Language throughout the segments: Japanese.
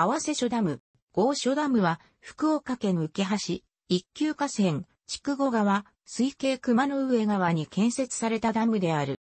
合わせ所ダム、合所ダムは、福岡県浮橋、一級河川、筑後川、水系熊の上川に建設されたダムである。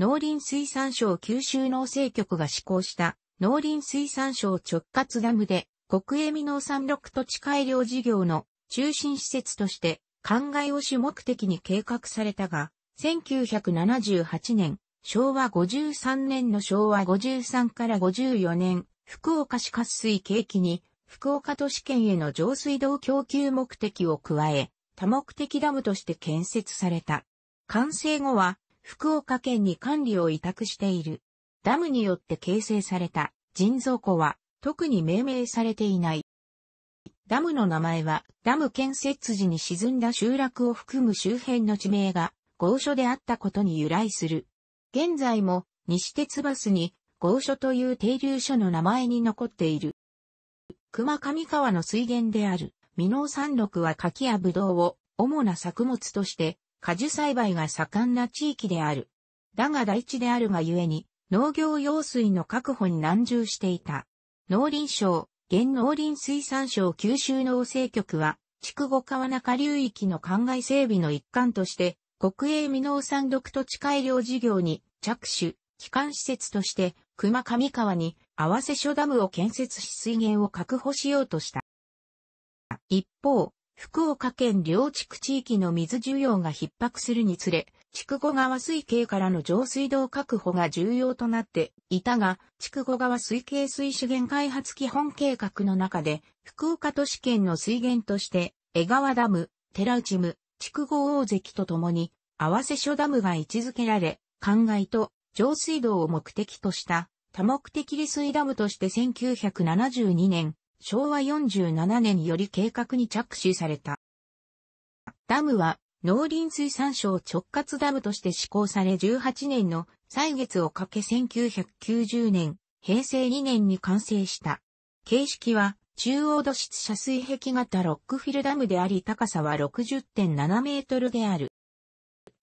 農林水産省九州農政局が施行した農林水産省直轄ダムで国営未農産緑土地改良事業の中心施設として灌漑を主目的に計画されたが、1978年、昭和53年の昭和53から54年、福岡市活水景気に福岡都市圏への上水道供給目的を加え、多目的ダムとして建設された。完成後は福岡県に管理を委託している。ダムによって形成された人造湖は特に命名されていない。ダムの名前はダム建設時に沈んだ集落を含む周辺の地名が豪所であったことに由来する。現在も西鉄バスに豪所という停留所の名前に残っている。熊上川の水源である美濃山麓は柿やブドウを主な作物として果樹栽培が盛んな地域である。だが大地であるがゆえに、農業用水の確保に難重していた。農林省、現農林水産省九州農政局は、筑後川中流域の灌漑整備の一環として、国営未農産緑土地改良事業に着手、基幹施設として、熊上川に合わせ所ダムを建設し水源を確保しようとした。一方、福岡県両地区地域の水需要が逼迫するにつれ、筑後川水系からの上水道確保が重要となっていたが、筑後川水系水資源開発基本計画の中で、福岡都市圏の水源として、江川ダム、寺内ム、筑後大関とともに、合わせ所ダムが位置づけられ、灌漑と上水道を目的とした多目的利水ダムとして1972年、昭和47年より計画に着手された。ダムは農林水産省直轄ダムとして施行され18年の歳月をかけ1990年、平成2年に完成した。形式は中央土質遮水壁型ロックフィルダムであり高さは60.7メートルである。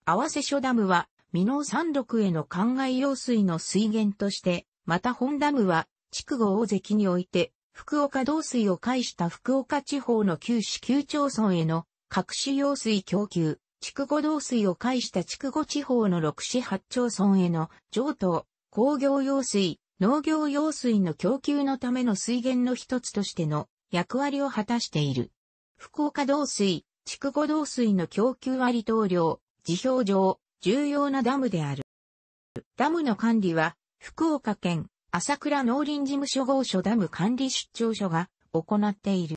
合わせ所ダムは、美濃山麓への灌漑用水の水源として、また本ダムは、筑後大関において、福岡導水を介した福岡地方の旧市旧町村への各種用水供給、筑後導水を介した筑後地方の六市八町村への上等、工業用水、農業用水の供給のための水源の一つとしての役割を果たしている。福岡導水、筑後導水の供給割等量、辞表上、重要なダムである。ダムの管理は、福岡県朝倉農林事務所合所ダム管理出張所が行っている。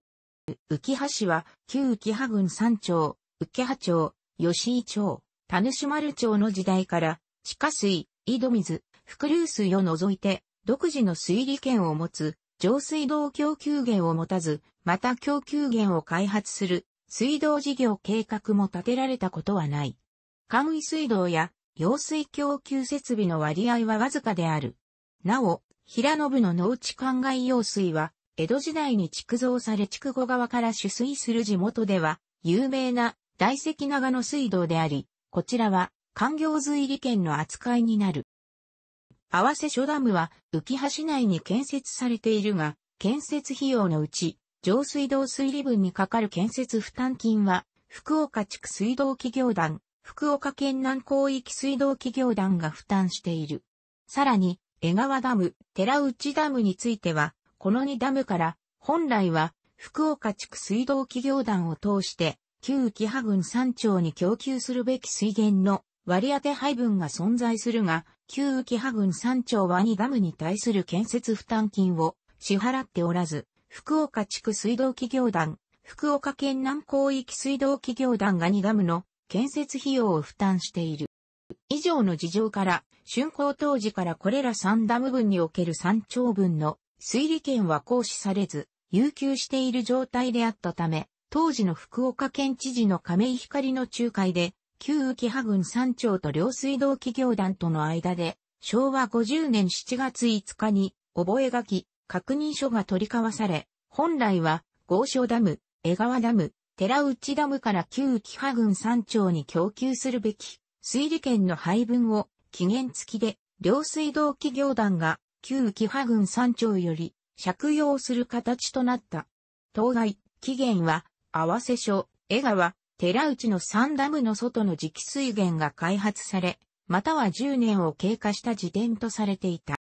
浮橋は旧浮羽郡山町、浮羽町、吉井町、田主丸町の時代から地下水、井戸水、伏流水を除いて独自の水利権を持つ上水道供給源を持たず、また供給源を開発する水道事業計画も立てられたことはない。簡易水道や用水供給設備の割合はわずかである。なお、平信の農地灌漑用水は、江戸時代に築造され筑後川から取水する地元では、有名な大石長野水道であり、こちらは、環業水利権の扱いになる。合わせ所ダムは、浮橋内に建設されているが、建設費用のうち、上水道水利分にかかる建設負担金は、福岡地区水道企業団、福岡県南広域水道企業団が負担している。さらに、江川ダム、寺内ダムについては、この2ダムから本来は福岡地区水道企業団を通して旧浮羽郡山町に供給するべき水源の割当配分が存在するが、旧浮羽郡山町は2ダムに対する建設負担金を支払っておらず、福岡地区水道企業団、福岡県南広域水道企業団が2ダムの建設費用を負担している。以上の事情から、竣工当時からこれら3ダム分における山頂分の水利権は行使されず、悠久している状態であったため、当時の福岡県知事の亀井光の仲介で、旧浮羽郡山頂と両水道企業団との間で、昭和50年7月5日に、覚書、確認書が取り交わされ、本来は、合所ダム、江川ダム、寺内ダムから旧浮羽郡山頂に供給するべき水利権の配分を期限付きで、両水道企業団が旧浮羽郡山頂より借用する形となった。当該、期限は、合わせ所、江川、寺内の三ダムの外の直水源が開発され、または10年を経過した時点とされていた。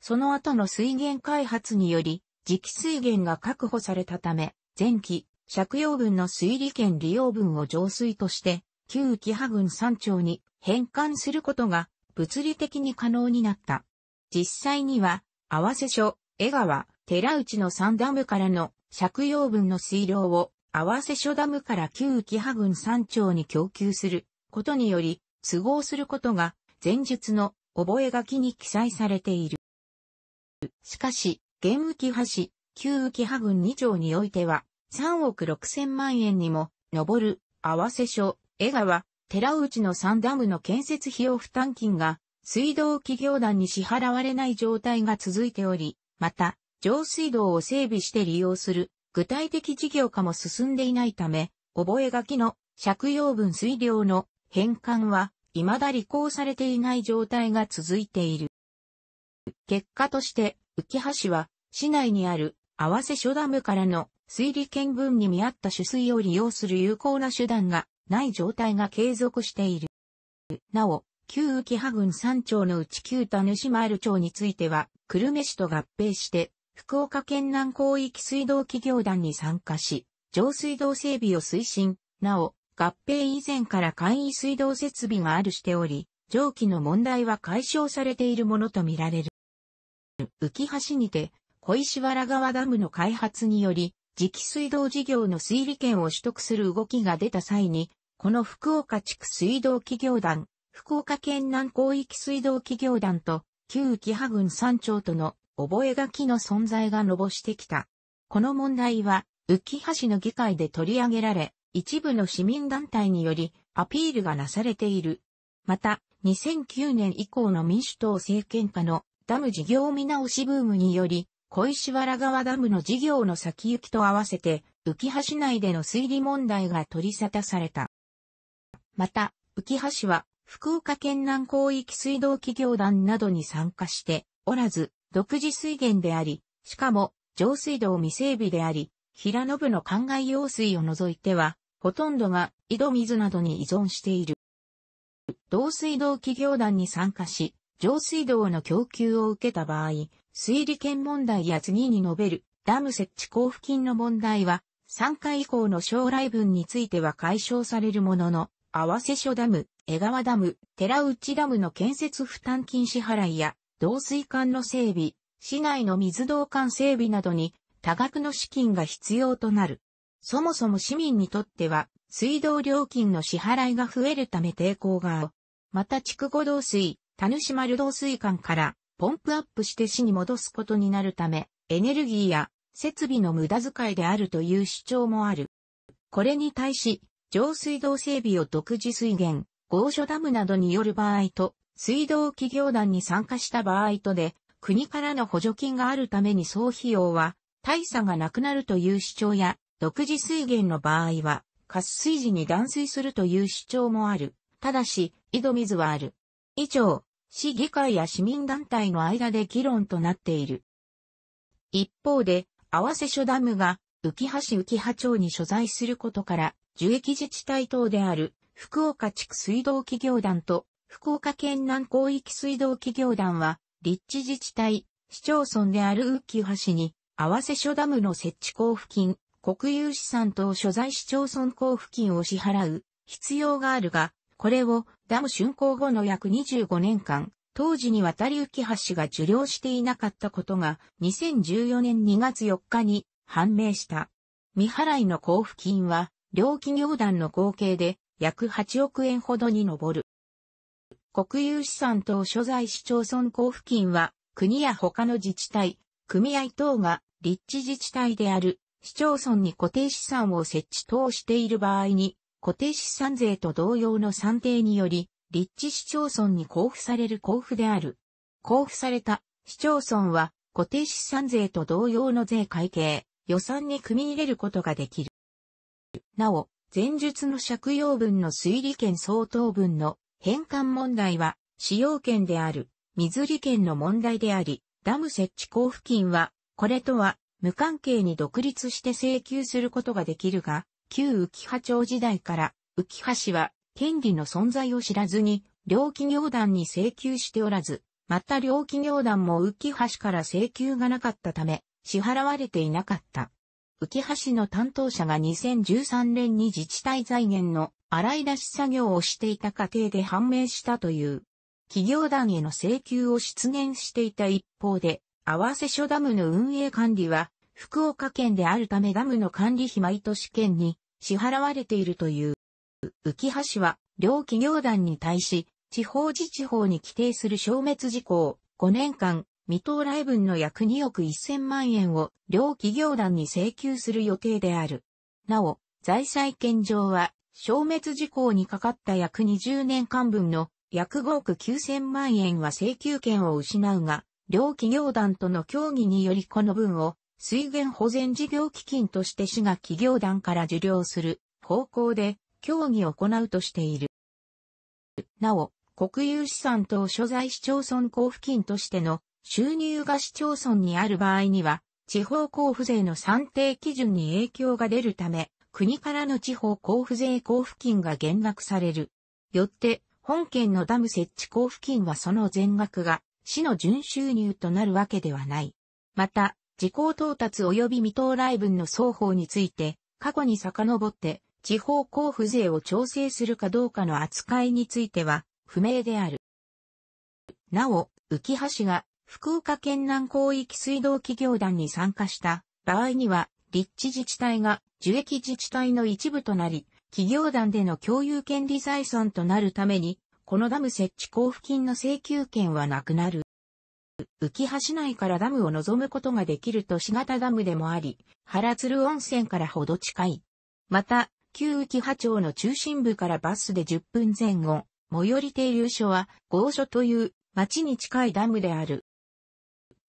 その後の水源開発により、直水源が確保されたため、前期、借用分の水利権利用分を浄水として、旧キハ郡山頂に返還することが物理的に可能になった。実際には、合わせ所、江川、寺内の三ダムからの借用分の水量を合わせ所ダムから旧キハ郡山頂に供給することにより、都合することが前述の覚書に記載されている。しかし、現浮橋、旧浮波郡2条においては、3億6千万円にも、上る、合わせ所、江川、寺内の3ダムの建設費用負担金が、水道企業団に支払われない状態が続いており、また、上水道を整備して利用する、具体的事業化も進んでいないため、覚書の借用分水量の返還は、未だ履行されていない状態が続いている。結果として、浮橋は、市内にある、合わせ所ダムからの水利権分に見合った取水を利用する有効な手段がない状態が継続している。なお、旧浮波郡山町のうち旧田主丸町については、久留米市と合併して、福岡県南広域水道企業団に参加し、上水道整備を推進。なお、合併以前から簡易水道設備があるしており、上記の問題は解消されているものとみられる。浮橋にて、小石原川ダムの開発により、磁気水道事業の水利権を取得する動きが出た際に、この福岡地区水道企業団、福岡県南広域水道企業団と、旧浮波郡山町との覚書の存在がのぼしてきた。この問題は、浮橋の議会で取り上げられ、一部の市民団体によりアピールがなされている。また、2009年以降の民主党政権下のダム事業見直しブームにより、小石原川ダムの事業の先行きと合わせて、浮橋内での水利問題が取り沙汰された。また、浮橋は、福岡県南広域水道企業団などに参加しておらず、独自水源であり、しかも、上水道未整備であり、平野部の灌漑用水を除いては、ほとんどが井戸水などに依存している。同水道企業団に参加し、上水道の供給を受けた場合、水利権問題や次に述べるダム設置交付金の問題は、3回以降の将来分については解消されるものの、合わせ所ダム、江川ダム、寺内ダムの建設負担金支払いや、導水管の整備、市内の水道管整備などに多額の資金が必要となる。そもそも市民にとっては、水道料金の支払いが増えるため抵抗がある。また筑後導水、田主丸導水管からポンプアップして市に戻すことになるため、エネルギーや設備の無駄遣いであるという主張もある。これに対し、上水道整備を独自水源、合所ダムなどによる場合と、水道企業団に参加した場合とで、国からの補助金があるために総費用は大差がなくなるという主張や、独自水源の場合は、渇水時に断水するという主張もある。ただし、井戸水はある。以上、市議会や市民団体の間で議論となっている。一方で、合わせ所ダムが、浮橋浮羽町に所在することから、受益自治体等である、福岡地区水道企業団と、福岡県南広域水道企業団は、立地自治体、市町村である浮橋に、合わせ所ダムの設置交付金、国有資産等所在市町村交付金を支払う必要があるが、これをダム竣工後の約25年間、当時に渡り浮橋が受領していなかったことが2014年2月4日に判明した。未払いの交付金は両企業団の合計で約8億円ほどに上る。国有資産等所在市町村交付金は国や他の自治体、組合等が立地自治体である市町村に固定資産を設置等している場合に固定資産税と同様の算定により、立地市町村に交付される交付である。交付された市町村は固定資産税と同様の税会計、予算に組み入れることができる。なお、前述の借用分の水利権相当分の返還問題は使用権である水利権の問題であり、ダム設置交付金はこれとは無関係に独立して請求することができるが、旧浮羽町時代から浮羽氏は権利の存在を知らずに両企業団に請求しておらず、また両企業団も浮羽氏から請求がなかったため、支払われていなかった。浮橋の担当者が2013年に自治体財源の洗い出し作業をしていた過程で判明したという。企業団への請求を出現していた一方で、合わせ所ダムの運営管理は、福岡県であるためダムの管理費毎年県に支払われているという。浮橋は、両企業団に対し、地方自治法に規定する消滅事項、5年間、未到来分の約2億1000万円を両企業団に請求する予定である。なお、財債権上は、消滅事項にかかった約20年間分の約5億9000万円は請求権を失うが、両企業団との協議によりこの分を水源保全事業基金として市が企業団から受領する方向で協議を行うとしている。なお、国有資産等所在市町村交付金としての収入が市町村にある場合には、地方交付税の算定基準に影響が出るため、国からの地方交付税交付金が減額される。よって、本県のダム設置交付金はその全額が市の準収入となるわけではない。また、時効到達及び未到来分の双方について、過去に遡って地方交付税を調整するかどうかの扱いについては不明である。なお、浮橋が福岡県南広域水道企業団に参加した場合には、立地自治体が受益自治体の一部となり、企業団での共有権利財産となるために、このダム設置交付金の請求権はなくなる。浮橋内からダムを望むことができる都市型ダムでもあり、原鶴温泉からほど近い。また、旧浮羽町の中心部からバスで10分前後、最寄り停留所は、豪所という町に近いダムである。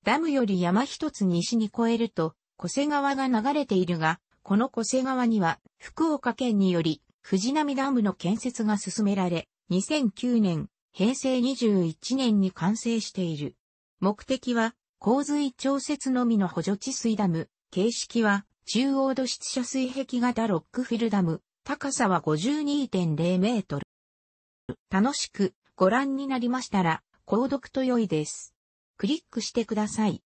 ダムより山一つ西に越えると、小瀬川が流れているが、この小瀬川には、福岡県により、藤波ダムの建設が進められ、2009年、平成21年に完成している。目的は、洪水調節のみの補助治水ダム、形式は、中央土質遮水壁型ロックフィルダム、高さは52.0メートル。楽しくご覧になりましたら、購読と良いです。クリックしてください。